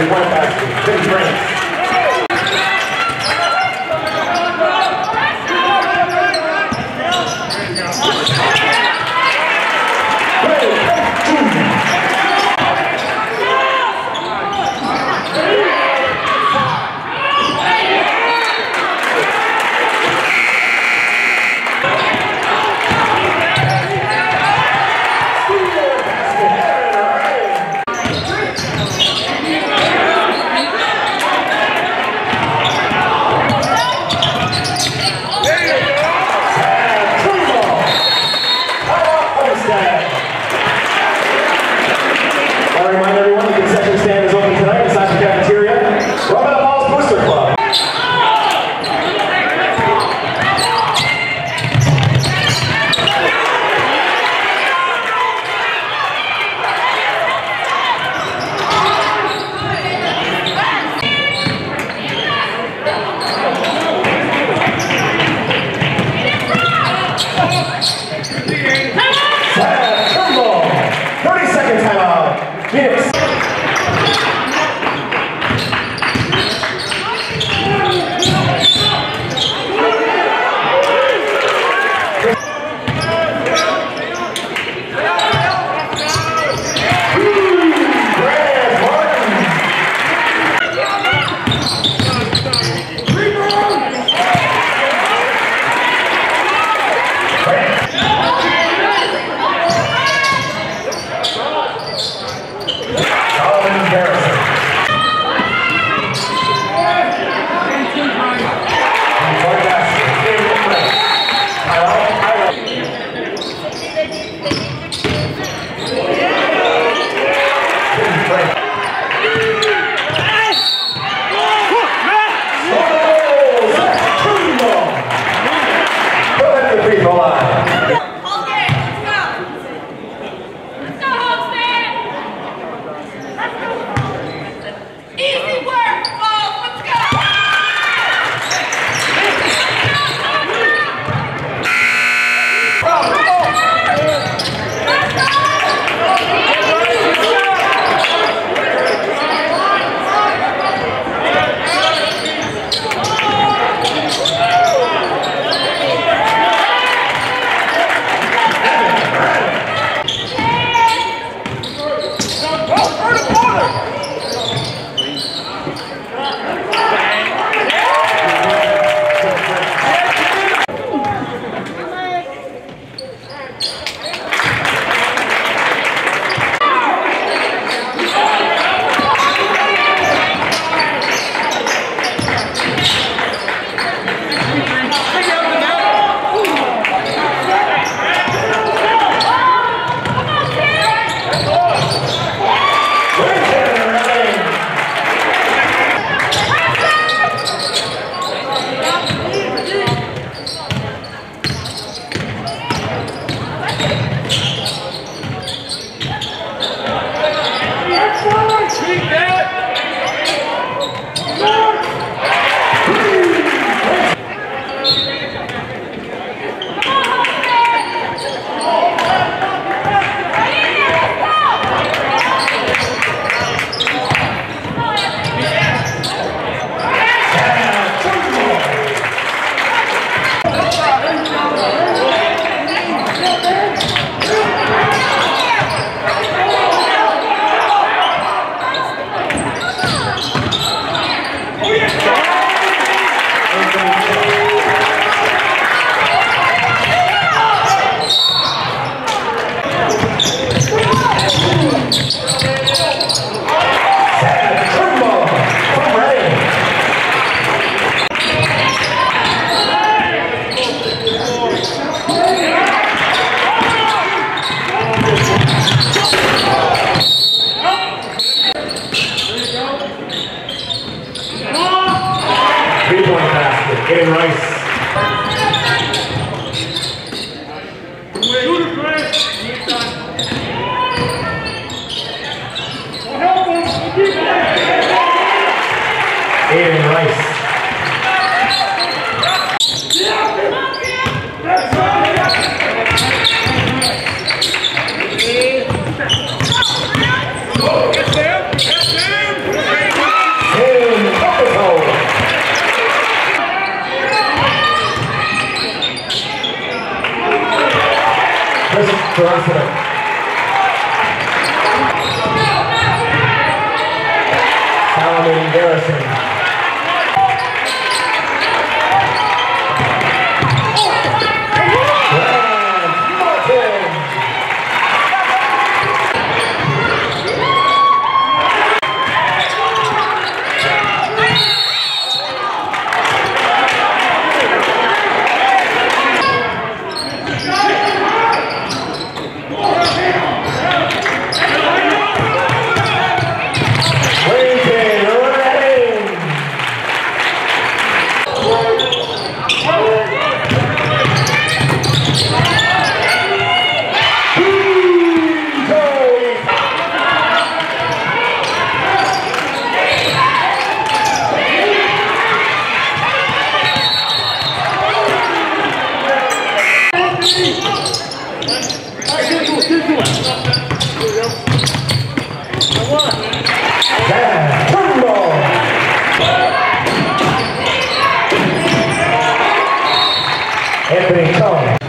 they went back to the Big Branch. Anthony Cohen.